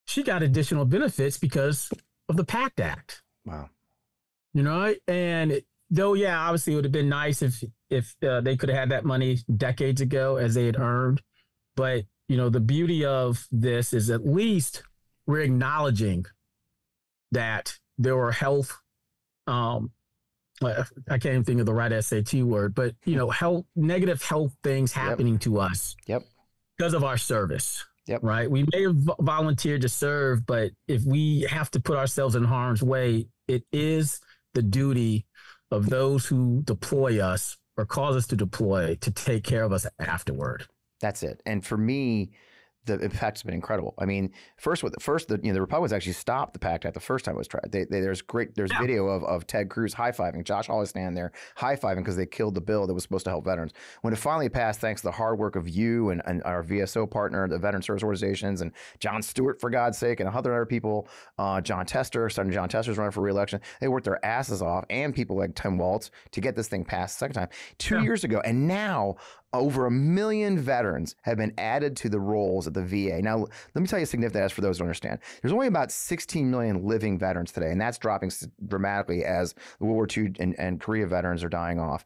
she got additional benefits because of the PACT Act Wow. You know and though yeah obviously it would have been nice if if uh, they could have had that money decades ago as they had earned but you know the beauty of this is at least we're acknowledging that there were health um I I can't even think of the right SAT word, but you know, health negative health things happening to us Yep. because of our service. Yep. Right. We may have volunteered to serve, but if we have to put ourselves in harm's way, it is the duty of those who deploy us or cause us to deploy to take care of us afterward. That's it. And for me, the impact's been incredible. I mean, first with first the you know the Republicans actually stopped the PACT at the first time it was tried. They, they, there's great there's Yeah. video of, of Ted Cruz high fiving Josh Hawley stand there high fiving because they killed the bill that was supposed to help veterans. When it finally passed, thanks to the hard work of you and, and our VSO partner, the Veteran Service Organizations, and Jon Stewart for God's sake, and a hundred other people, uh, Jon Tester, Senator Jon Tester's running for reelection. They worked their asses off, and people like Tim Walz to get this thing passed the second time two Yeah. years ago, and now over a million veterans have been added to the rolls at the VA. Now, let me tell you significant as for those who understand. There's only about 16 million living veterans today, and that's dropping dramatically as the World War II and, and Korea veterans are dying off.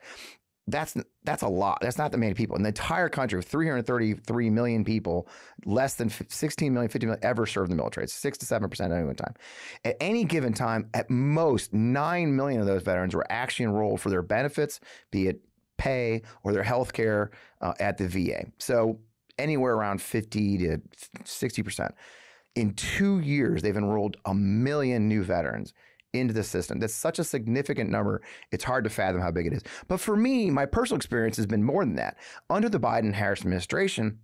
That's that's a lot. That's not that many people. In the entire country of 333 million people, less than 16 million, 50 million ever served in the military. It's six to seven percent at any one time. At any given time, at most nine million of those veterans were actually enrolled for their benefits, be it pay or their health care uh, at the VA. So anywhere around 50 to 60%. In two years, they've enrolled a million new veterans into the system. That's such a significant number. It's hard to fathom how big it is. But for me, my personal experience has been more than that. Under the Biden Harris administration,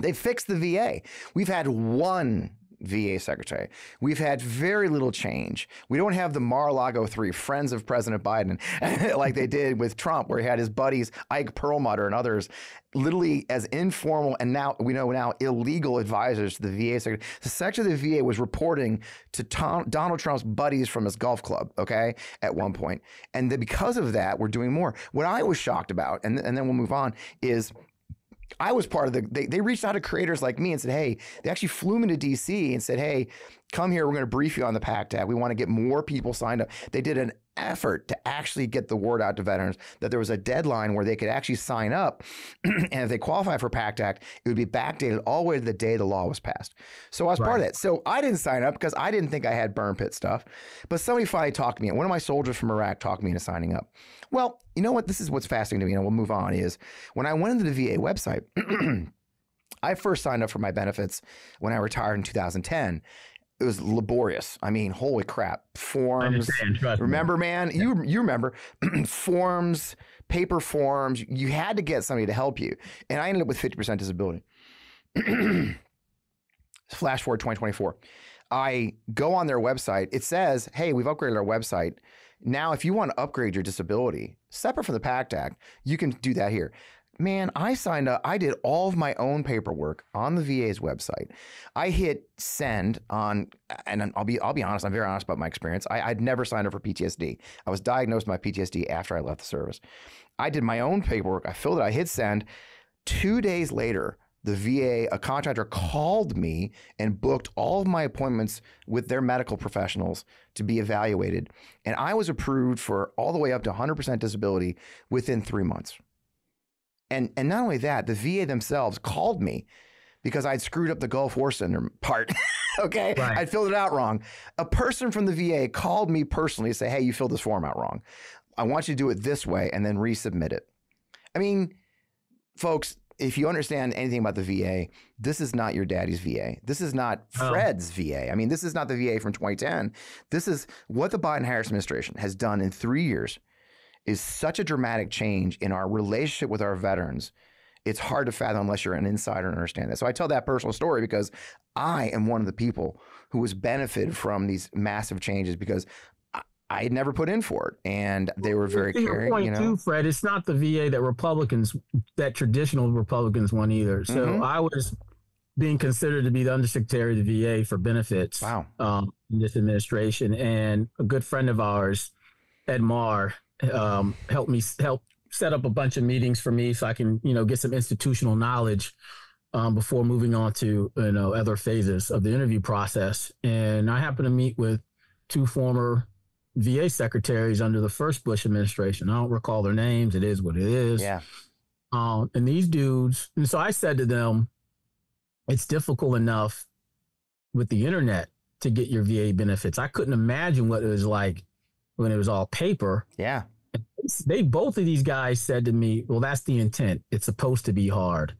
they fixed the VA. We've had one VA secretary. We've had very little change. We don't have the Mar-a-Lago three friends of President Biden like they did with Trump, where he had his buddies Ike Perlmutter and others, literally as informal and now we know now illegal advisors to the VA secretary. The secretary of the VA was reporting to Tom, Donald Trump's buddies from his golf club. Okay, at one point, and then because of that, we're doing more. What I was shocked about, and and then we'll move on, is I was part of the, they, they reached out to creators like me and said, hey, they actually flew me to DC and said, hey, come here. We're going to brief you on the PACT Act. We want to get more people signed up. They did an effort to actually get the word out to veterans that there was a deadline where they could actually sign up. and if they qualify for PACT Act, it would be backdated all the way to the day the law was passed. So I was part of that. So I didn't sign up because I didn't think I had burn pit stuff. But somebody finally talked me. One of my soldiers from Iraq talked me into signing up. Well, you know what? This is what's fascinating to me, and we'll move on. Is when I went into the VA website, I first signed up for my benefits when I retired in 2010. It was laborious. I mean, holy crap! Forms. Trust me. Remember, man, you you remember forms, paper forms. You had to get somebody to help you. And I ended up with 50% disability. Flash forward 2024. I go on their website. It says, hey, we've upgraded our website. Now, if you want to upgrade your disability, separate from the PACT Act, you can do that here. Man, I signed up. I did all of my own paperwork on the VA's website. I hit send on, and I'll be I'll be honest. I'm very honest about my experience. I, would never signed up for PTSD. I was diagnosed with my PTSD after I left the service. I did my own paperwork. I filled it. I hit send. Two days later, the VA, a contractor called me and booked all of my appointments with their medical professionals to be evaluated. And I was approved for all the way up to 100% disability within three months. And, and not only that, the VA themselves called me because I'd screwed up the Gulf War Syndrome part. okay. Right. I'd filled it out wrong. A person from the VA called me personally to say, hey, you filled this form out wrong. I want you to do it this way and then resubmit it. I mean, folks, if you understand anything about the VA, this is not your daddy's VA. This is not. Fred's oh. VA. I mean, this is not the VA from 2010. This is what the Biden Harris administration has done in three years is such a dramatic change in our relationship with our veterans. It's hard to fathom unless you're an insider and understand that. So I tell that personal story because I am one of the people who has benefited from these massive changes because I had never put in for it, and they were very caring. Point you know? too, Fred. It's not the VA that Republicans, that traditional Republicans want either. So mm-hmm. I was being considered to be the undersecretary of the VA for benefits. Wow. Um, in this administration, and a good friend of ours, Ed Marr, um, helped me help set up a bunch of meetings for me so I can, you know, get some institutional knowledge um, before moving on to you know other phases of the interview process. And I happened to meet with two former VA secretaries under the first Bush administration. I don't recall their names. It is what it is. Yeah. Um, and these dudes, and so I said to them, it's difficult enough with the internet to get your VA benefits. I couldn't imagine what it was like when it was all paper. Yeah. They both of these guys said to me, "Well, that's the intent. It's supposed to be hard."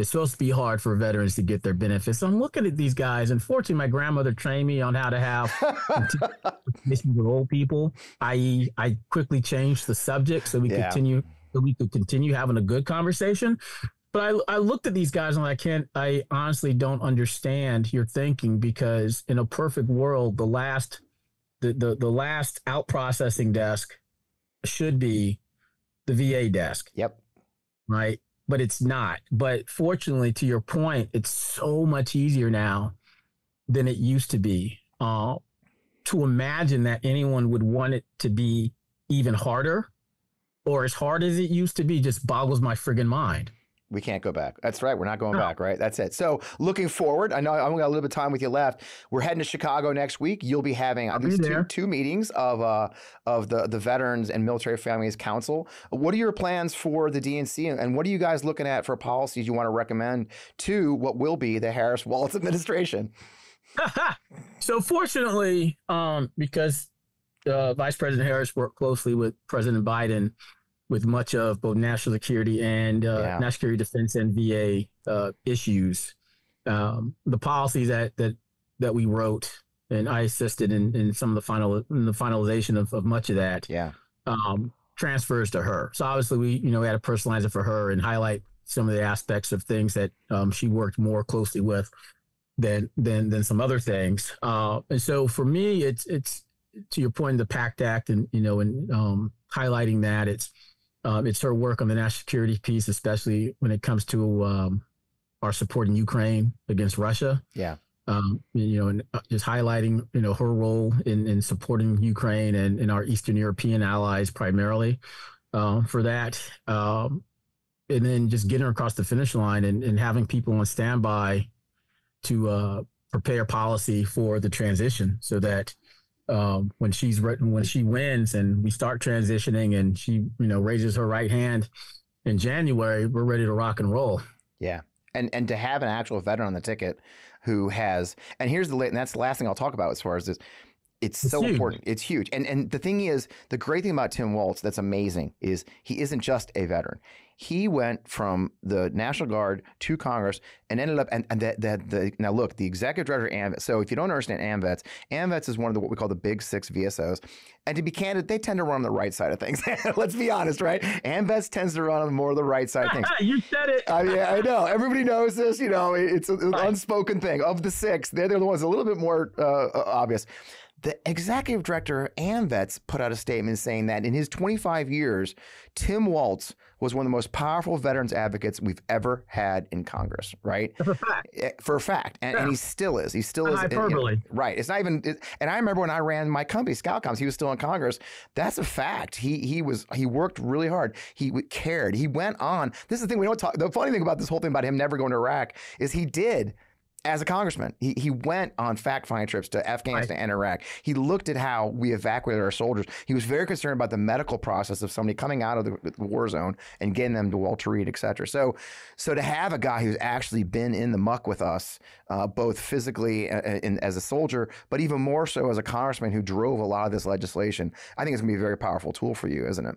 it's supposed to be hard for veterans to get their benefits. So I'm looking at these guys. Unfortunately, my grandmother trained me on how to have conversations with old people. I I quickly changed the subject so we yeah. continue so we could continue having a good conversation. But I I looked at these guys and I can't I honestly don't understand your thinking because in a perfect world, the last the the, the last out processing desk should be the VA desk. Yep. Right but it's not. But fortunately, to your point, it's so much easier now than it used to be. Uh, to imagine that anyone would want it to be even harder or as hard as it used to be just boggles my friggin' mind. We can't go back. That's right. We're not going no. back, right? That's it. So looking forward, I know I've got a little bit of time with you left. We're heading to Chicago next week. You'll be having at least two, two meetings of uh, of the, the Veterans and Military Families Council. What are your plans for the DNC and what are you guys looking at for policies you want to recommend to what will be the Harris Wallace administration? so fortunately, um, because uh, Vice President Harris worked closely with President Biden, with much of both national security and uh, yeah. national security defense and VA uh, issues. Um, the policies that that that we wrote and I assisted in, in some of the final in the finalization of, of much of that. Yeah. Um, transfers to her. So obviously we you know we had to personalize it for her and highlight some of the aspects of things that um, she worked more closely with than than than some other things. Uh, and so for me, it's it's to your point, the PACT Act, and you know, and um, highlighting that it's um, it's her work on the national security piece, especially when it comes to um, our support in Ukraine against Russia. Yeah. Um, you know, and uh, just highlighting, you know, her role in, in supporting Ukraine and, and our Eastern European allies primarily uh, for that. Um, and then just getting her across the finish line and, and having people on standby to uh, prepare policy for the transition so that um, when she's when she wins and we start transitioning and she you know raises her right hand in January, we're ready to rock and roll. Yeah, and and to have an actual veteran on the ticket who has and here's the and that's the last thing I'll talk about as far as this. It's, It's so huge. important. It's huge. And and the thing is, the great thing about Tim Walz that's amazing is he isn't just a veteran. He went from the National Guard to Congress and ended up and, and that that the now look, the executive director of AMVETS. So if you don't understand AMVETS, AMVETS is one of the what we call the big six VSOs. And to be candid, they tend to run on the right side of things. Let's be honest, right? AMVETS tends to run on more of the right side of things. you said it. I mean, I know everybody knows this. You know, it's an unspoken thing. Of the six, they're, they're the ones a little bit more uh, uh, obvious. The executive director of AMVETS put out a statement saying that in his 25 years, Tim Walz was one of the most powerful veterans advocates we've ever had in Congress. Right? For a fact. Eh, For a fact, and, and he still is. He still is. and- Hyperbole. right. It's not even. It, and I remember when I ran my company, ScoutComms. He was still in Congress. That's a fact. He he was. He worked really hard. He cared. He went on. This is the thing we don't talk. The funny thing about this whole thing about him never going to Iraq is he did. As a congressman, he, he went on fact finding trips to Afghanistan and Iraq. He looked at how we evacuated our soldiers. He was very concerned about the medical process of somebody coming out of the, the war zone and getting them to Walter Reed, et cetera. So, so to have a guy who's actually been in the muck with us, uh, both physically uh, and as a soldier, but even more so as a congressman who drove a lot of this legislation, I think it's gonna be a very powerful tool for you, isn't it?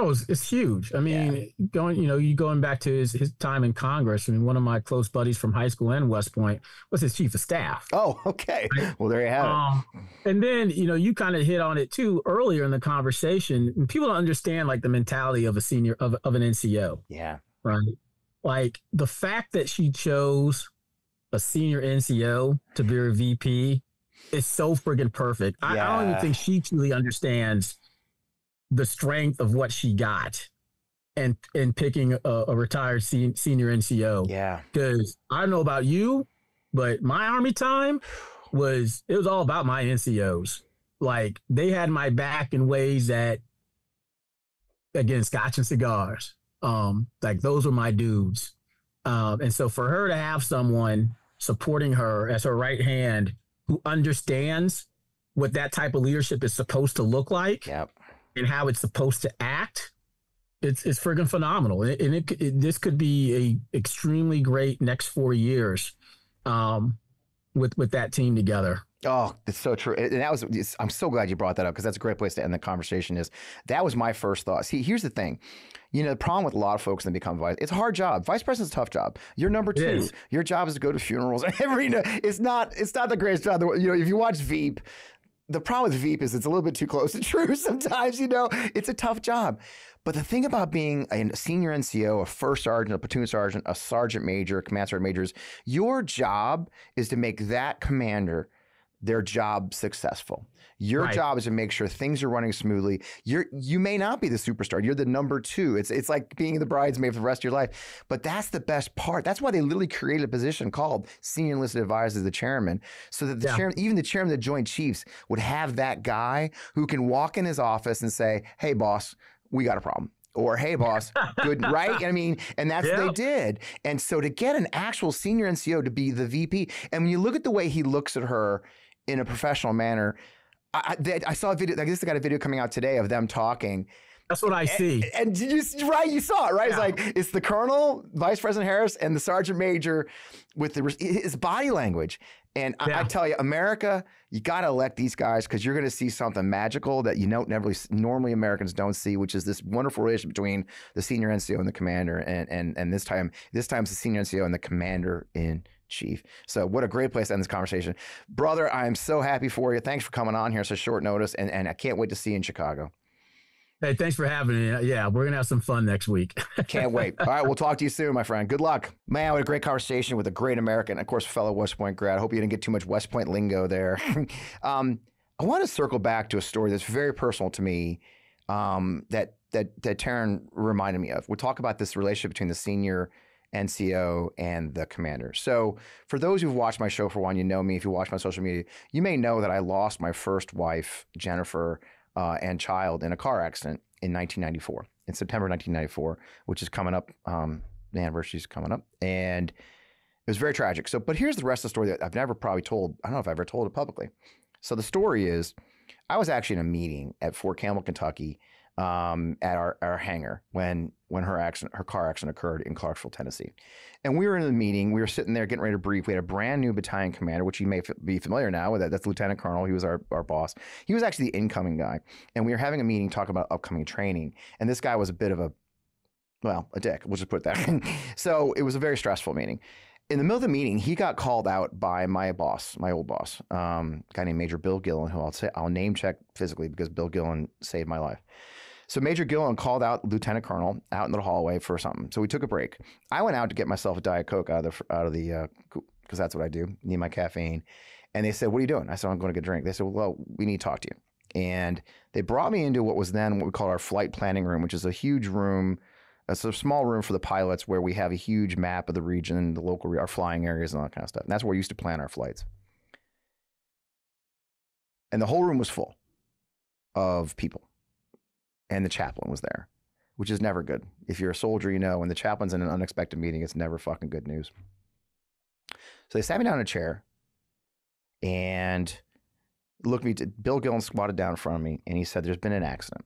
Oh, it's, it's huge. I mean, going, you know, you going back to his, his time in Congress. I mean, one of my close buddies from high school and West Point was his chief of staff. Oh, okay. Well, there you have it. Um, and then, you know, you kind of hit on it too earlier in the conversation. People don't understand like the mentality of a senior of, of an NCO, Yeah. right? Like the fact that she chose a senior NCO to be her VP is so friggin' perfect. I, I don't even think she truly understands the strength of what she got and and picking a, a retired sen- senior NCO Yeah. because I don't know about you, but my army time was it was all about my NCOs. Like they had my back in ways that again, scotch and cigars. Um, like those were my dudes. Um, and so for her to have someone supporting her as her right hand who understands what that type of leadership is supposed to look like Yep. And how it's supposed to act, it's it's friggin' phenomenal. And, it, and it, it this could be a extremely great next four years, um, with with that team together. Oh, it's so true. And that was, I'm so glad you brought that up because that's a great place to end the conversation is that was my first thought. See, here's the thing. You know, the problem with a lot of folks that become vice, it's a hard job. Vice president's a tough job. You're number two. Your job is to go to funerals. Every, it's not, it's not the greatest job. You know, if you watch Veep, the problem with Veep is it's a little bit too close to true sometimes, you know. It's a tough job. But the thing about being a senior NCO, a first sergeant, a platoon sergeant, a sergeant major, a command sergeant major is your job is to make that commander their job successful. Your Right. job is to make sure things are running smoothly. You're you may not be the superstar. You're the number two. It's it's like being the bridesmaid for the rest of your life. But that's the best part. That's why they literally created a position called senior enlisted advisor to the chairman, so that the Yeah. chairman, even the chairman of the Joint Chiefs, would have that guy who can walk in his office and say, "Hey, boss, we got a problem." Or hey boss, good right? I mean, and that's what they did. And so to get an actual senior NCO to be the VP, and when you look at the way he looks at her in a professional manner, I, I, they- I saw a video. Like this got a video coming out today of them talking, That's what I see. and did you right? You saw it, right? It's like it's the colonel, Vice President Harris, and the sergeant major with the his body language. And I, I tell you, America, you got to elect these guys because you're going to see something magical that you don't never normally Americans don't see, which is this wonderful relationship between the senior NCO and the commander, and and and this time this time it's the senior NCO and the commander in chief. So what a great place to end this conversation, brother. I am so happy for you. Thanks for coming on here. It's a short notice, and and I can't wait to see you in Chicago. Hey, thanks for having me. Yeah, we're gonna have some fun next week. Can't wait. All right, we'll talk to you soon, my friend. Good luck. Man, what a great conversation with a great American, of course, a fellow West Point grad. I hope you didn't get too much West Point lingo there. um, I want to circle back to a story that's very personal to me um, that that that Terron reminded me of. We'll talk about this relationship between the senior NCO and the commander. So, for those who've watched my show for one, you know me. If you watch my social media, you may know that I lost my first wife, Jennifer, uh, and child in a car accident in 1994, in September 1994, which is coming up. Um, the anniversary is coming up, and it was very tragic. So, but here's the rest of the story that I've never probably told. I don't know if I've ever told it publicly. So the story is, I was actually in a meeting at Fort Campbell, Kentucky, um, at our, our hangar when when her accident her car accident occurred in Clarksville, Tennessee. And we were in the meeting. We were sitting there getting ready to brief. We had a brand new battalion commander, which you may f- be familiar now with. That. That's Lieutenant Colonel. He was our, our boss. He was actually the incoming guy. And we were having a meeting talking about upcoming training. And this guy was a bit of a well, a dick. We'll just put that. so it was a very stressful meeting. In the middle of the meeting, he got called out by my boss, my old boss, um, a guy named Major Bill Gillen, who I'll say I'll name check physically because Bill Gillen saved my life. So Major Gillen called out Lieutenant Colonel out in the hallway for something. So we took a break. I went out to get myself a Diet Coke out of the out of the because uh, that's what I do. Need my caffeine. And they said, "What are you doing?" I said, "I'm going to get a drink." They said, "Well, we need to talk to you." And they brought me into what was then what we call our flight planning room, which is a huge room. It's a small room for the pilots where we have a huge map of the region, the local, our flying areas, and all that kind of stuff. And that's where we used to plan our flights. And the whole room was full of people and the chaplain was there, which is never good. If you're a soldier, you know when the chaplain's in an unexpected meeting, it's never fucking good news. So they sat me down in a chair and looked me to Bill Gillen squatted down in front of me and he said, There's been an accident.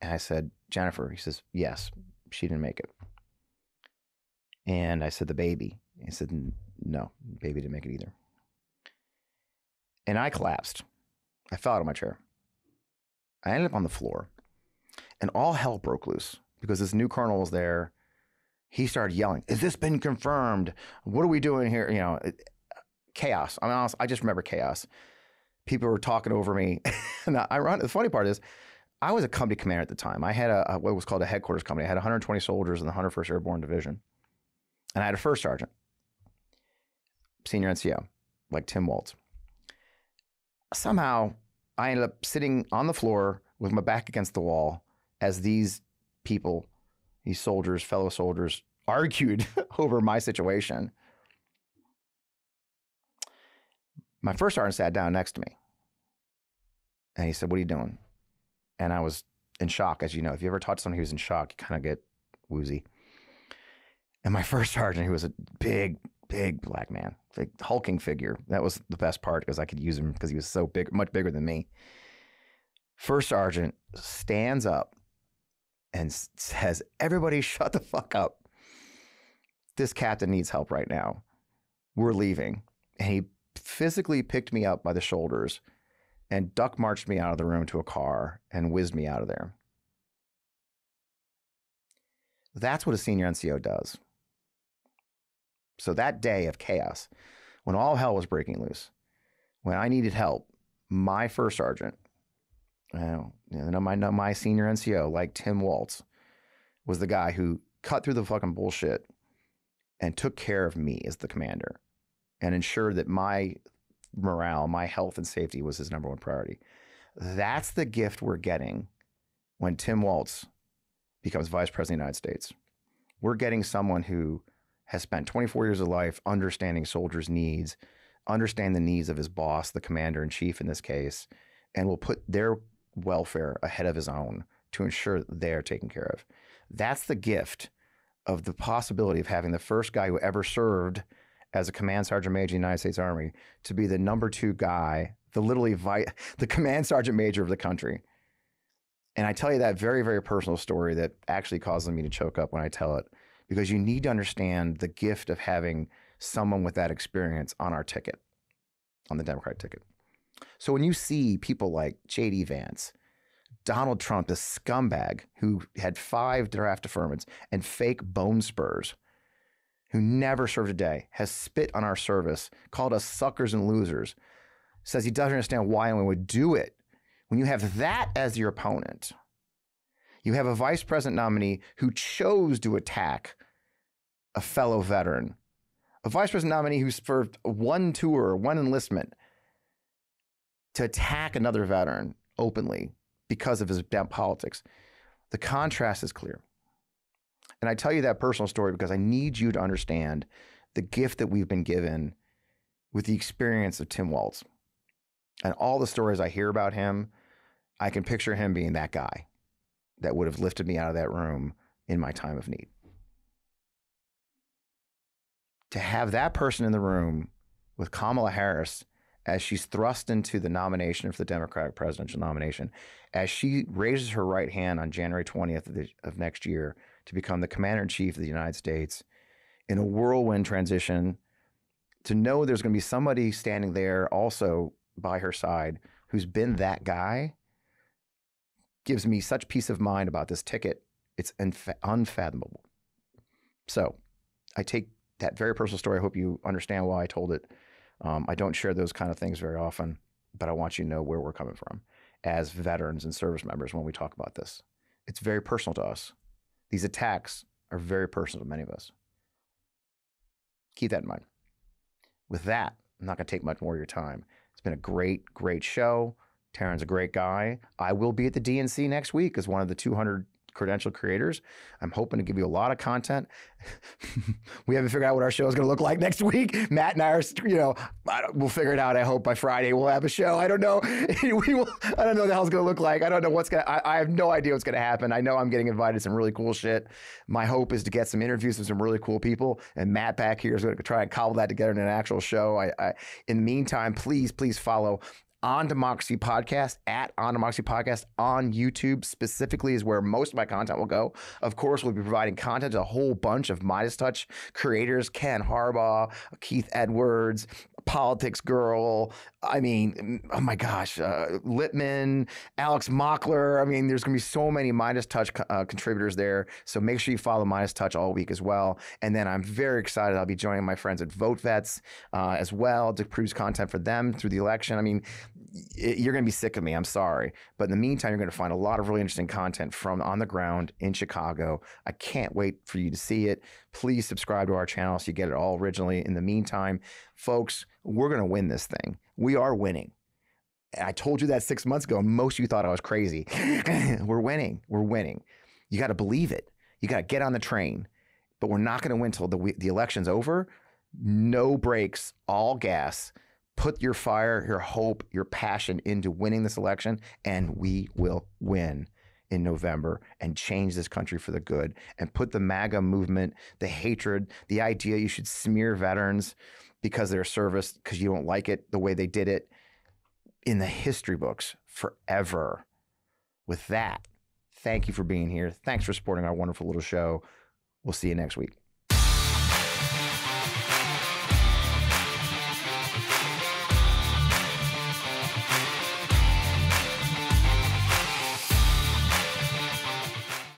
And I said, Jennifer, he says, Yes, she didn't make it. And I said, The baby. He said, No, baby didn't make it either. And I collapsed. I fell out of my chair. I ended up on the floor and all hell broke loose because this new colonel was there. He started yelling, Has this been confirmed? What are we doing here? You know, it, chaos. I mean, honest, I just remember chaos. People were talking over me. and run, the funny part is, I was a company commander at the time. I had a, a, what was called a headquarters company. I had 120 soldiers in the 101st Airborne Division. And I had a first sergeant, senior NCO, like Tim Walz. Somehow, I ended up sitting on the floor with my back against the wall as these people, these soldiers, fellow soldiers, argued over my situation. My first sergeant sat down next to me and he said, What are you doing? And I was in shock, as you know. If you ever talk to someone who's in shock, you kind of get woozy. And my first sergeant, who was a big, big black man, big hulking figure. That was the best part because I could use him because he was so big, much bigger than me. First sergeant stands up and says, Everybody shut the fuck up. This captain needs help right now. We're leaving. And he physically picked me up by the shoulders and duck marched me out of the room to a car and whizzed me out of there. That's what a senior NCO does. So that day of chaos, when all hell was breaking loose, when I needed help, my first sergeant, know, my, my senior NCO, like Tim Walz, was the guy who cut through the fucking bullshit and took care of me as the commander and ensured that my morale, my health and safety was his number one priority. That's the gift we're getting when Tim Walz becomes vice president of the United States. We're getting someone who has spent 24 years of life understanding soldiers' needs, understand the needs of his boss, the commander in chief in this case, and will put their welfare ahead of his own to ensure they're taken care of. That's the gift of the possibility of having the first guy who ever served as a command sergeant major in the United States Army to be the number two guy, the literally vi- the command sergeant major of the country. And I tell you that very, very personal story that actually causes me to choke up when I tell it because you need to understand the gift of having someone with that experience on our ticket, on the Democratic ticket. So when you see people like J.D. Vance, Donald Trump, the scumbag who had five draft deferments and fake bone spurs, who never served a day, has spit on our service, called us suckers and losers, says he doesn't understand why anyone would do it. When you have that as your opponent, you have a vice president nominee who chose to attack a fellow veteran, a vice president nominee who served one tour, one enlistment, to attack another veteran openly because of his damn politics. The contrast is clear. And I tell you that personal story because I need you to understand the gift that we've been given with the experience of Tim Walz. And all the stories I hear about him, I can picture him being that guy that would have lifted me out of that room in my time of need. To have that person in the room with Kamala Harris as she's thrust into the nomination for the Democratic presidential nomination, as she raises her right hand on January 20th of, the, of next year to become the commander in chief of the United States in a whirlwind transition, to know there's going to be somebody standing there also by her side who's been that guy gives me such peace of mind about this ticket. It's unfa- unfathomable. So I take that very personal story. I hope you understand why I told it. Um, I don't share those kind of things very often, but I want you to know where we're coming from as veterans and service members when we talk about this. It's very personal to us. These attacks are very personal to many of us. Keep that in mind. With that, I'm not going to take much more of your time. It's been a great, great show. Terron's a great guy. I will be at the DNC next week as one of the 200 credential creators. I'm hoping to give you a lot of content. we haven't figured out what our show is going to look like next week. Matt and I are, you know, we'll figure it out. I hope by Friday we'll have a show. I don't know. we will. I don't know what the hell it's going to look like. I don't know what's going to. I have no idea what's going to happen. I know I'm getting invited to some really cool shit. My hope is to get some interviews with some really cool people, and Matt back here is going to try and cobble that together in an actual show. I, I in the meantime, please, please follow on Democracy Podcast at On Democracy Podcast on YouTube specifically is where most of my content will go. Of course, we'll be providing content to a whole bunch of MeidasTouch creators: Ken Harbaugh, Keith Edwards, Politics Girl. I mean, oh my gosh, uh, Lippman, Alex Mockler. I mean, there's going to be so many MeidasTouch uh, contributors there. So make sure you follow MeidasTouch all week as well. And then I'm very excited. I'll be joining my friends at VoteVets uh, as well to produce content for them through the election. I mean, you're going to be sick of me. I'm sorry. But in the meantime, you're going to find a lot of really interesting content from on the ground in Chicago. I can't wait for you to see it. Please subscribe to our channel so you get it all originally. In the meantime, folks, we're going to win this thing. We are winning. I told you that six months ago. And most of you thought I was crazy. we're winning. We're winning. You got to believe it. You got to get on the train. But we're not going to win until the, the election's over. No brakes, all gas put your fire, your hope, your passion into winning this election, and we will win in November and change this country for the good and put the MAGA movement, the hatred, the idea you should smear veterans because they're service, because you don't like it the way they did it in the history books forever. With that, thank you for being here. Thanks for supporting our wonderful little show. We'll see you next week.